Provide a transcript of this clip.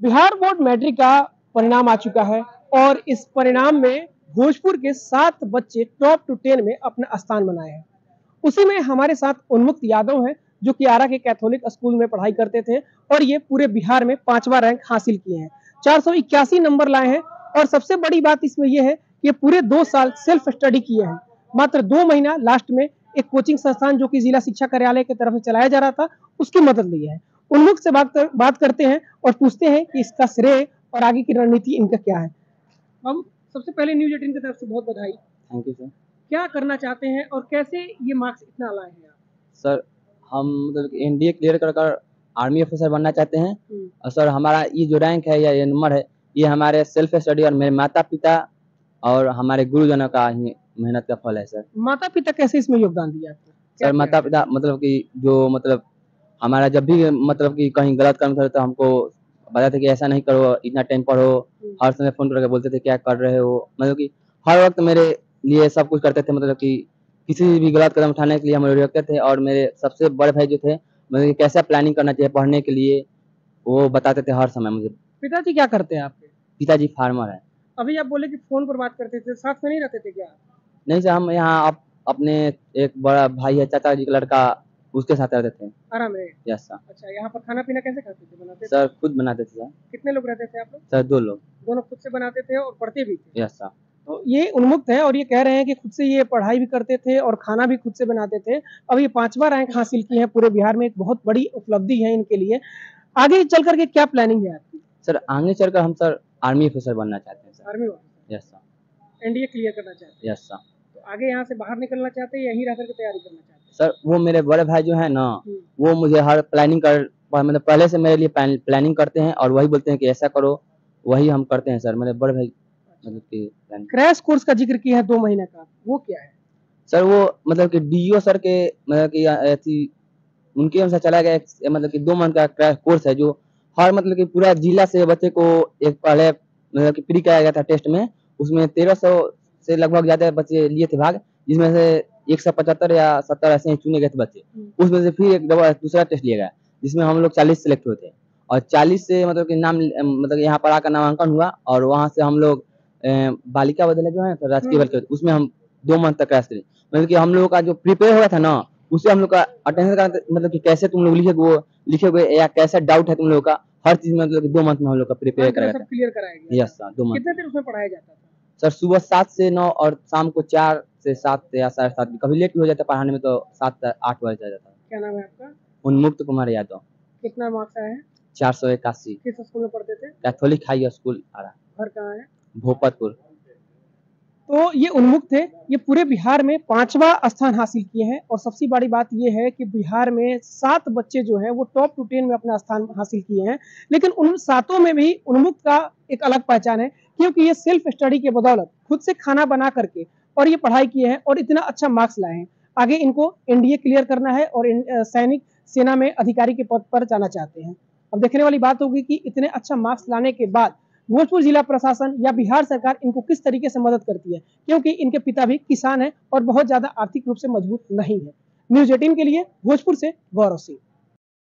Bihar board matric का परिणाम आ चुका है और इस परिणाम में भोजपुर के सात बच्चे टॉप टू टेन में अपना स्थान बनाए हैं। उसी में हमारे साथ उन्मुक्त यादव हैं, जो कि आरा के कैथोलिक स्कूल में पढ़ाई करते थे और ये पूरे बिहार में पांचवा रैंक हासिल किए हैं। चार सौ इक्यासी नंबर लाए हैं और सबसे बड़ी बात इसमें यह है कि पूरे दो साल सेल्फ स्टडी किए हैं। मात्र दो महीना लास्ट में एक कोचिंग संस्थान, जो कि जिला शिक्षा कार्यालय की तरफ़ से चलाया जा रहा था, उसकी मदद ली है। उन्मुख से बात कर, बात करते हैं और पूछते हैं कि इसका श्रेय और आगे की रणनीति इनका क्या है। हम सबसे पहले न्यूज़ एटीन की तरफ़ से बहुत बधाई। थैंक यू सर क्या करना चाहते हैं और कैसे ये मार्क्स इतना लाए हैं सर हम मतलब एनडीए क्लियर कर कर आर्मी ऑफिसर बनना चाहते हैं। हम्म, और सर हमारा ये जो रैंक है या ये नंबर है ये हमारे सेल्फ स्टडी और मेरे माता पिता और हमारे गुरुजनों का ही मेहनत का फल है सर। माता पिता कैसे इसमें योगदान दिया आपको सर माता पिता मतलब कि जो मतलब हमारा जब भी मतलब कि कहीं गलत काम करे तो हमको बताते कि ऐसा नहीं करो इतना टाइम पढ़ो। हम्म। हर समय फ़ोन करके बोलते थे क्या कर रहे हो? मतलब कि हर वक्त मेरे लिए सब कुछ करते थे मतलब कि किसी भी गलत कदम उठाने के लिए हम रोकते थे और मेरे सबसे बड़े भाई जो थे मतलब कि कैसा प्लानिंग करना चाहिए पढ़ने के लिए वो बताते थे हर समय मुझे। पिताजी क्या करते हैं आपके? पिताजी फार्मर है। अभी आप बोले कि फ़ोन पर बात करते थे साथ में नहीं रहते थे क्या? नहीं सर हम यहाँ आप अपने एक बड़ा भाई है चाचा जी का लड़का। उसके साथ रहते थे। आराम में यस सर अच्छा यहाँ पर खाना पीना कैसे खाते थे बनाते थे? सर खुद बनाते थे सर। कितने लोग रहते थे आप लोग? सर दो लोग। दोनों खुद से बनाते थे और पढ़ते भी थे? यस सर तो ये उन्मुक्त है और ये कह रहे हैं कि खुद से ये पढ़ाई भी करते थे और खाना भी खुद से बनाते थे। अब ये पांचवा रैंक हासिल किए हैं पूरे बिहार में। एक बहुत बड़ी उपलब्धि है इनके लिए। आगे चल करके क्या प्लानिंग है आपकी? सर आगे चलकर हम सर आर्मी ऑफिसर बनना चाहते हैं sir. Army officer yes sir NDA clear करना चाहते हैं? यस सर तो आगे यहाँ से बाहर निकलना चाहते हैं यहीं रह करके तैयारी करना चाहते हैं? सर वो मेरे बड़े भाई जो है ना हम्म, वो मुझे हर प्लानिंग कर मतलब पहले से मेरे लिए प्लानिंग करते हैं और वही बोलते हैं कि ऐसा करो वही हम करते हैं सर। मेरे बड़े भाई मतलब कि क्रैश कोर्स का ज़िक्र किया है दो महीने का वो क्या है? सर वो मतलब कि डीओ सर के मतलब कि ऐसी उनके अनुसार चला गया मतलब कि दो मंथ का क्रैश कोर्स है जो हर मतलब कि पूरा जिला से बच्चे को एक पहले मतलब कि प्री कराया गया था टेस्ट में उसमें तेरह सौ से लगभग ज़्यादा बच्चे लिए थे भाग जिसमें से एक सौ पचहत्तर या सत्तर ऐसे ही चुने गए थे बच्चे। हम्म। उसमें से फिर एक दूसरा टेस्ट लिया गया जिसमें हम लोग चालीस सेलेक्ट हुए थे। और चालीस से मतलब कि नाम मतलब यहाँ पर आकर नामांकन हुआ और वहाँ से हम लोग बालिका विद्यालय जो है तो राजकीय हम्म। विद्यालय उसमें हम दो मंथ तक क्रैश करे। मतलब कि हम लोगों का जो प्रिपेयर हुआ था ना उसे हम लोग का अटेंशन का मतलब कि कैसे तुम लोग लिखे लिखे हुए या कैसा डाउट है तुम लोगों का हर चीज़ मतलब दो मंथ में हम लोग का प्रिपेयर कराया यस सर दो मंथ कितने देर उसमें पढ़ाया जाता था? सर सुबह सात से नौ और शाम को चार से सात या साढ़े सात कभी लेट भी हो जाता है पढ़ाने में तो सात आठ बज जाता है। क्या नाम है आपका? उन्मुक्त कुमार यादव। कितना मार्क्स आया है? चार सौ इक्यासी। किस स्कूल में पढ़ते थे? कैथोलिक हाई स्कूल आ रहा घर कहाँ है? भोपतपुर तो ये उन्मुक्त है ये पूरे बिहार में पांचवा स्थान हासिल किए हैं और सबसे बड़ी बात ये है कि बिहार में सात बच्चे जो हैं वो टॉप टू टेन में अपना स्थान हासिल किए हैं। लेकिन उन सातों में भी उन्मुक्त का एक अलग पहचान है क्योंकि ये सेल्फ स्टडी के बदौलत खुद से खाना बना करके और ये पढ़ाई किए हैं और इतना अच्छा मार्क्स लाए हैं। आगे इनको एनडीए क्लियर करना है और सैनिक सेना में अधिकारी के पद पर जाना चाहते हैं। अब देखने वाली बात होगी कि इतने अच्छा मार्क्स लाने के बाद भोजपुर जिला प्रशासन या बिहार सरकार इनको किस तरीके से मदद करती है? क्योंकि इनके पिता भी किसान हैं और बहुत ज़्यादा आर्थिक रूप से मज़बूत नहीं है। न्यूज़ एटीन के लिए भोजपुर से गौरव सिंह।